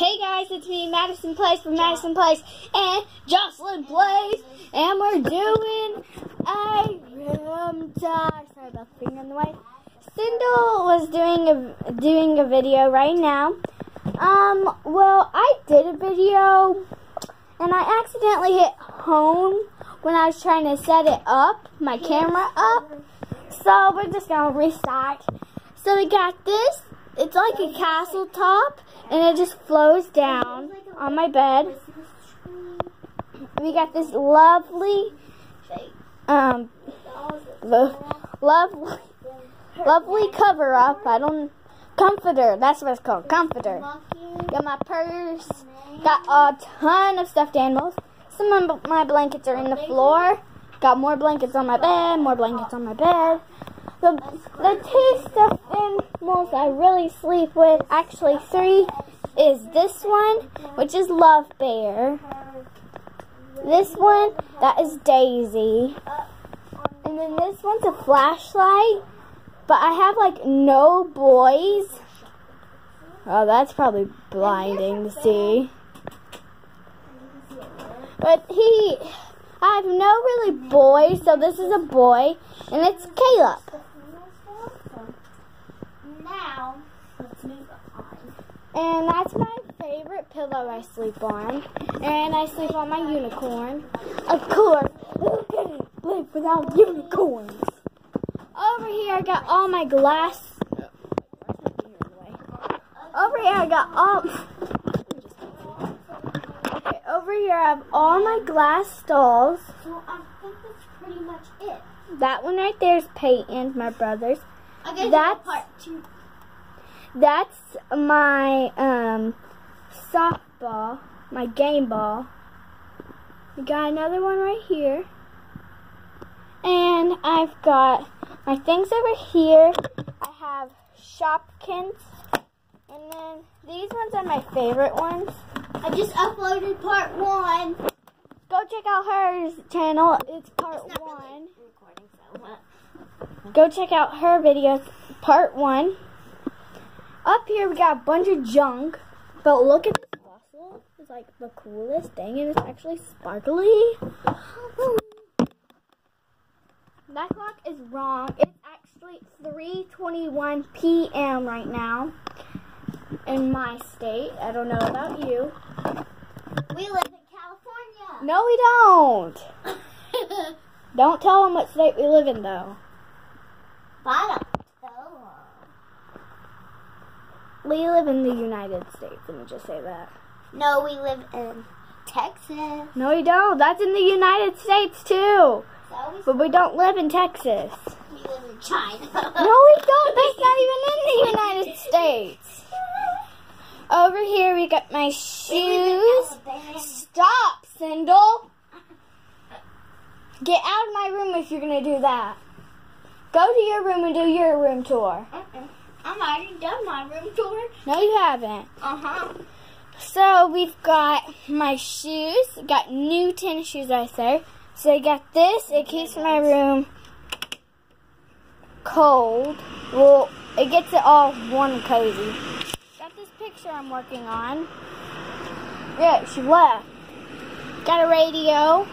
Hey guys, it's me, Madison Place from Madison Place and Jocelyn Place, and we're doing a rhythm die. Sorry about the finger in the way. Sindel was doing a doing a video right now. Um, well, I did a video, and I accidentally hit home when I was trying to set it up, my camera up. So we're just gonna restart. So we got this. It's like a castle top, and it just flows down on my bed. We got this lovely, um, lovely, lovely cover up. I don't, comforter. That's what it's called, comforter. Got my purse. Got a ton of stuffed animals. Some of my blankets are in the floor. Got more blankets on my bed. More blankets on my bed. The, the two stuffed animals I really sleep with, actually three, is this one, which is Love Bear. This one, that is Daisy. And then this one's a flashlight, but I have like no boys. Oh, that's probably blinding to see. But he, I have no really boys, so this is a boy, and it's Caleb. Now, let's move on. And that's my favorite pillow I sleep on. And I sleep on my unicorn. Of course, who can live without unicorns? Over here I got all my glass. Over here I got all... Okay, over here I have all my glass dolls. So I think that's pretty much it. That one right there is Peyton, my brother's. Guess That's- part two. That's my um, softball, my game ball. We got another one right here. And I've got my things over here. I have Shopkins. And then these ones are my favorite ones. I just uploaded part one. Go check out her channel. It's part It's one. really recording, so? Go check out her videos, part one. Up here we got a bunch of junk, but look at this fossil. It's like the coolest thing, and it's actually sparkly. That clock is wrong. It's actually 3:21 p.m. right now in my state. I don't know about you. We live in California. No, we don't. Don't tell them what state we live in, though. Bottom. Oh. We live in the United States. Let me just say that. No, we live in Texas. No, we don't. That's in the United States too. So But we don't live in Texas. we live in China. No, we don't. That's not even in the United States. Over here, we got my We live in shoes. Stop, Sindel. Get out of my room if you're going to do that. Go to your room and do your room tour. Uh-uh. I'm already done my room tour. No, you haven't. Uh-huh. So we've got my shoes, got new tennis shoes I say. So I got this, it keeps my room cold. Well, it gets it all warm and cozy. Got this picture I'm working on. Yeah, she left. Got a radio.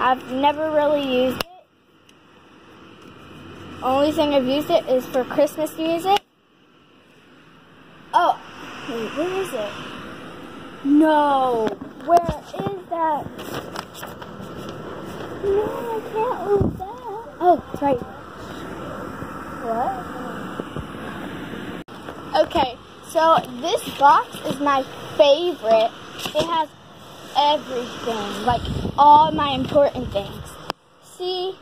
I've never really used it. Only thing I've used it is for Christmas music. Wait, where is it? No. Where is that? No, I can't move that. Oh, it's right. What? Okay, so this box is my favorite. It has everything, like all my important things. See,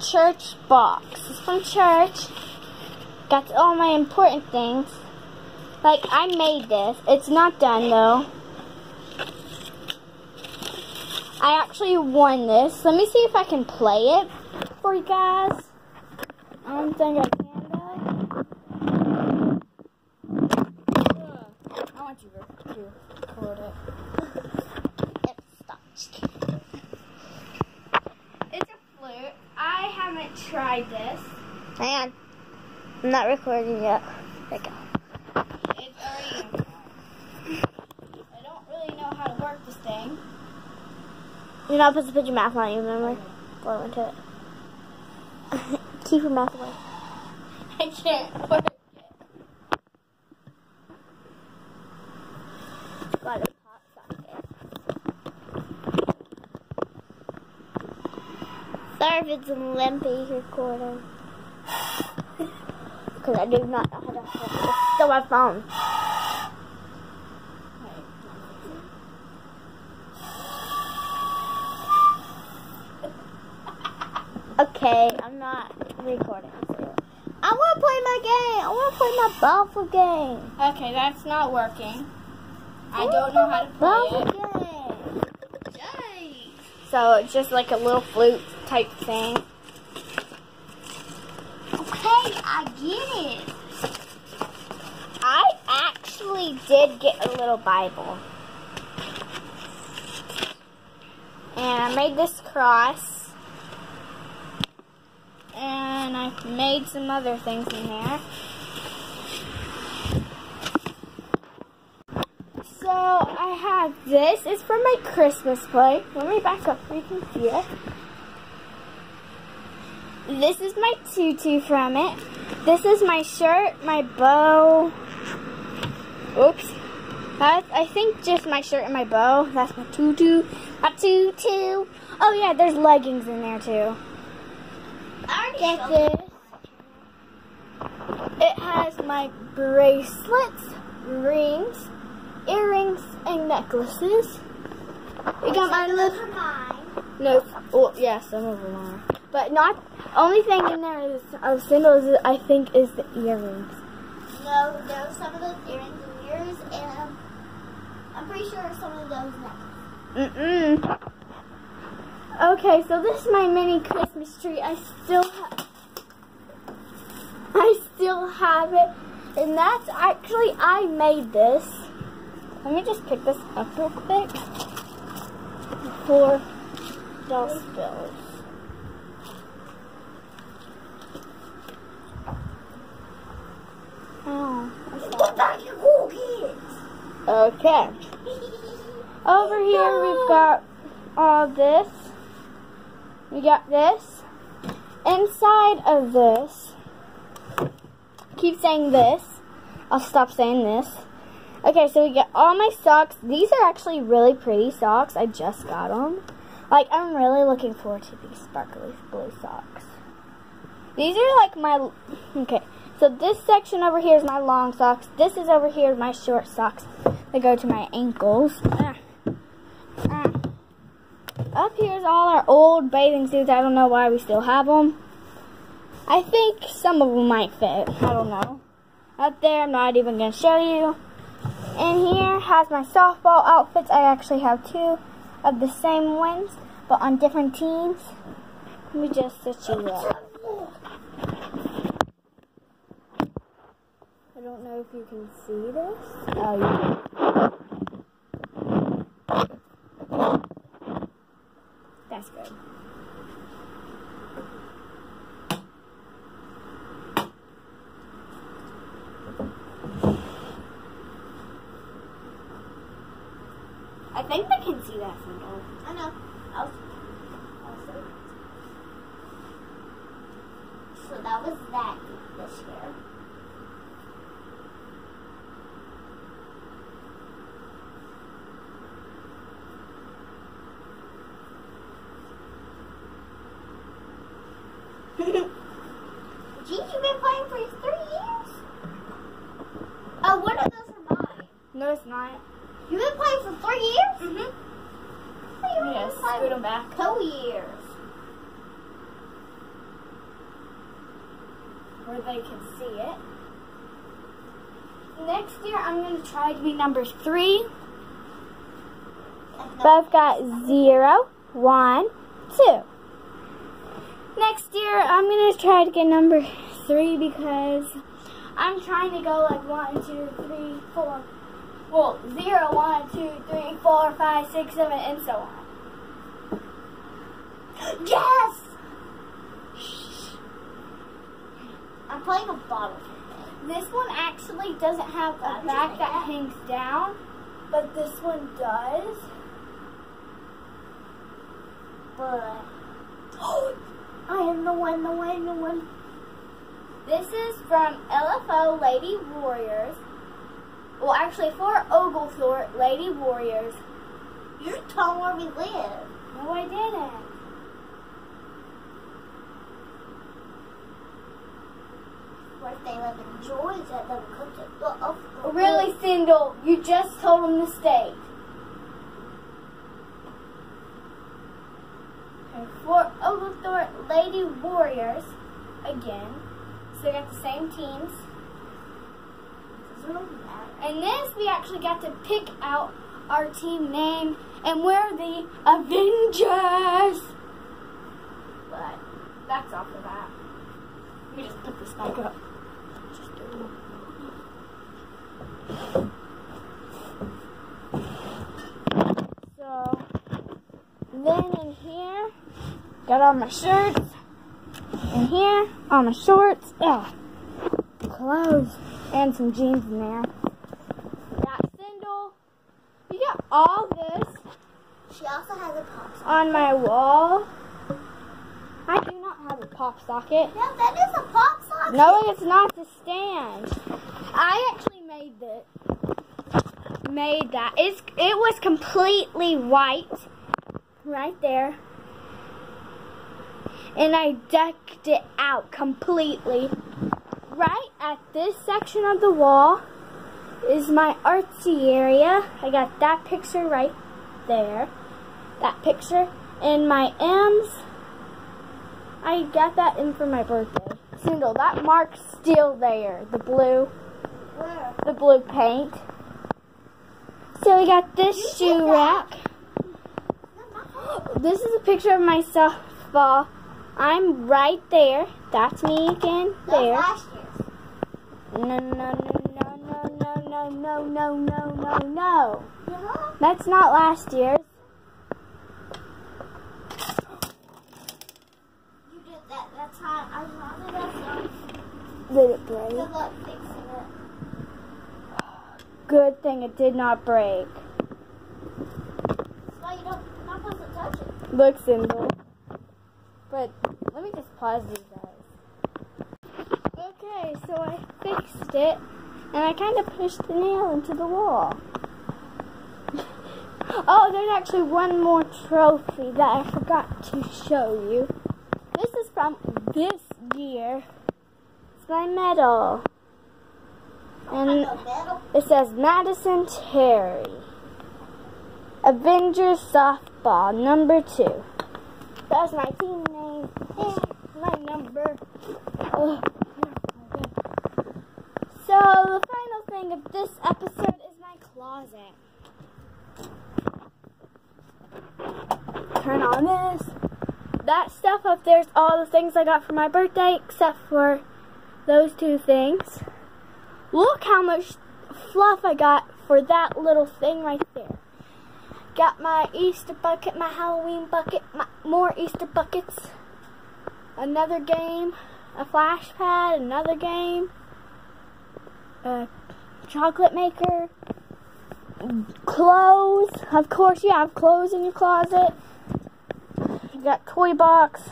church box. It's from church. Got all my important things. Like, I made this. It's not done, though. I actually won this. Let me see if I can play it for you guys. I don't think I can, though. Ugh. I want you to record it. It's a flute. I haven't tried this. Hang on. I'm not recording yet. There you go. It's already You're not supposed to put your mouth on it, you remember? Oh, Blow into it. Keep your mouth away. I can't work it. Got a hot socket. Sorry if it's a limpy recording. Because I do not know how to hold it. It's still my phone. Okay, I'm not recording. I want to play my game. I want to play my Baffle game. Okay, that's not working. I don't know how to play it. Game. Yikes. So it's just like a little flute type thing. Okay, I get it. I actually did get a little Bible. And I made this cross. And I made some other things in there. So I have this. It's for my Christmas play. Let me back up so you can see it. This is my tutu from it. This is my shirt, my bow. Oops. That's, I think just my shirt and my bow. That's my tutu. My tutu. Oh yeah, there's leggings in there too. Get this. It has my bracelets, rings, earrings, and necklaces. We got my little. No, well, yeah, some of them are. But not, only thing in there is, of symbols, I think, is the earrings. No, there were some of those earrings and ears, and um, I'm pretty sure some of those necklaces. Mm-mm. Okay, so this is my mini Christmas tree. I still have, I still have it. And that's actually, I made this. Let me just pick this up real quick. Before those spills. Oh, I'm sorry. What about your cool kids? Okay. Over here we've got all this. We got this. Inside of this, keep saying this. I'll stop saying this. Okay, so we got all my socks. These are actually really pretty socks. I just got them. Like, I'm really looking forward to these sparkly blue socks. These are like my, okay. So this section over here is my long socks. This is over here my short socks. They go to my ankles. Up here is all our old bathing suits. I don't know why we still have them. I think some of them might fit. I don't know. Up there, I'm not even going to show you. And here has my softball outfits. I actually have two of the same ones, but on different teams. Let me just set you up. I don't know if you can see this. Oh, you can. That's good. I think they can see that from symbol. I know. I'll, I'll say. So that was that this year. Gee, you've been playing for three years? Oh, one of those are mine. No, it's not. You've been playing for three years? Mm-hmm. You've Yeah, been playing scoot them back. Two years. Where they can see it. Next year, I'm going to try to be number three. But I've got zero, one, two. Next year, I'm going to try to get number three because I'm trying to go like one, two, three, four. Well, zero, one, two, three, four, five, six, seven, and so on. Yes! Shh. I'm playing a bottle. This one actually doesn't have a back that hangs down, but this one does. but I am the one, the one, the one. This is from LFO Lady Warriors. Well, actually, for Oglethorpe Lady Warriors. You told where we live. No, I didn't. What if they live in Georgia? Then we could just go off Really, Sindel, you just told them the state. Okay, for Oglethorpe Lady Warriors, again, so they got the same teams. And this, we actually got to pick out our team name, and we're the Avengers. But that's off of that. Let me just put this back up. So, then in here, got all my shirts. In here, all my shorts. Ugh, clothes. And some jeans in there. Got Sindel. We got all this She also has a pop socket. on my wall. I do not have a pop socket. Yeah, that is a pop socket. No, it's not the stand. I actually made the made that. It's it was completely white right there. And I decked it out completely. Right at this section of the wall is my artsy area. I got that picture right there. That picture. And my M's I got that in for my birthday. Sindel, that mark's still there. The blue, Where? the blue paint. So we got this You shoe rack. that. No, not This is a picture of my softball. I'm right there. That's me again. There. No, no, no, no, no, no, no, no, no. That's not last year's. You did that that time. I wanted that Did it break? Good luck fixing it. Good thing it did not break. Looks Simba. But let me just pause these guys. Okay, so I fixed it and I kind of pushed the nail into the wall. oh, there's actually one more trophy that I forgot to show you. This is from this year. It's my medal. And Kind of metal. it says Madison Terry. Avengers softball number two. That's my team name and my number. Ugh. So the final thing of this episode is my closet. Turn on this. That stuff up there's all the things I got for my birthday except for those two things. Look how much fluff I got for that little thing right there. Got my Easter bucket, my Halloween bucket, my, more Easter buckets. Another game, a flash pad, another game, a chocolate maker, clothes. Of course, you have clothes in your closet. You got toy box,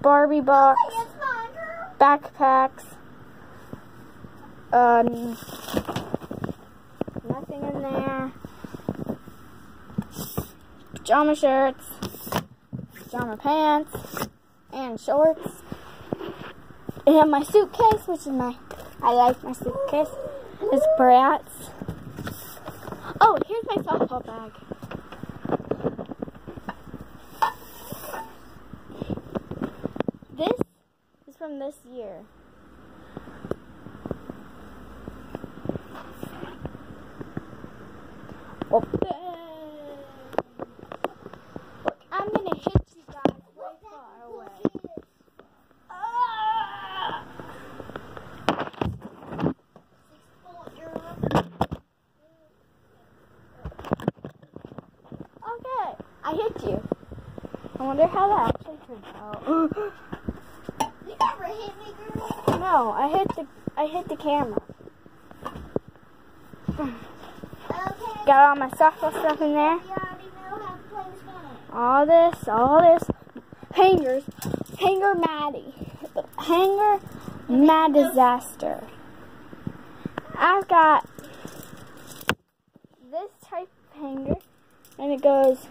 Barbie box Hey, it's mine, girl. backpacks. Um, nothing in there. Pajama shirts, pajama pants, and shorts. And my suitcase, which is my, I like my suitcase. It's Bratz. Oh, here's my softball bag. This is from this year. Well, bang. Look, I'm gonna hit you guys way far away. Ah! Okay, I hit you. I wonder how that actually turned out. You never hit me, girl. no, I hit the I hit the camera. Okay. Got all my softball stuff in there. You already know how to play Spanish. all this, all this hangers, hanger Maddie, hanger mad disaster. I've got this type of hanger, and it goes.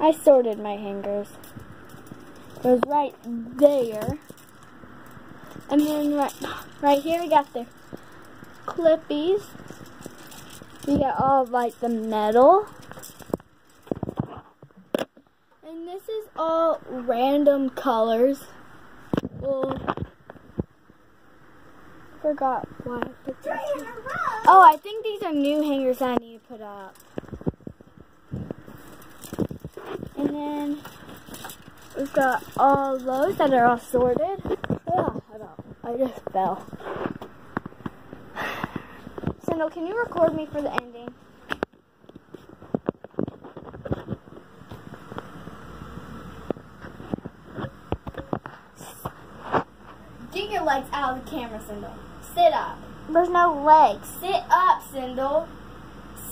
I sorted my hangers. It was right there, and then right, right here we got the clippies. We got all of, like the metal. And this is all random colors. Well, forgot why I. Oh, I think these are new hangers I need to put up. And then we've got all those that are all sorted. Ah, hold on. I just fell. Sindel, can you record me for the ending? Get your legs out of the camera, Sindel. Sit up. There's no legs. Sit up, Sindel.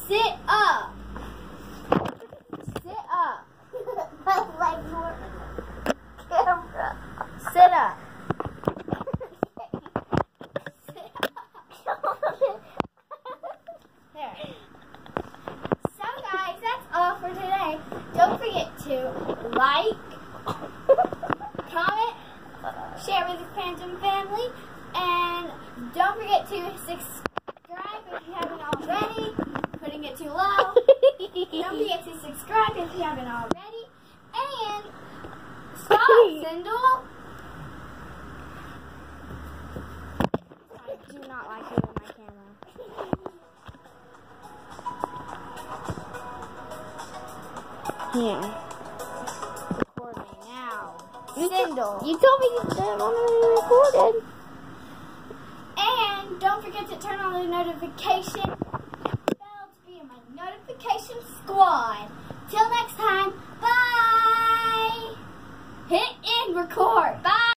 Sit up. Sit up. My legs were in the camera. Sit up. There. So, guys, that's all for today. Don't forget to like, comment, share with your friends and family, and don't forget to subscribe if you haven't already. Putting it too low. Don't forget to subscribe if you haven't already. And stop, Sindel. I do not like you in my camera. Here. Record me now. Sindel. You told me you didn't want to be recorded. And don't forget to turn on the notification bell to be in my notification squad. Till next time, record.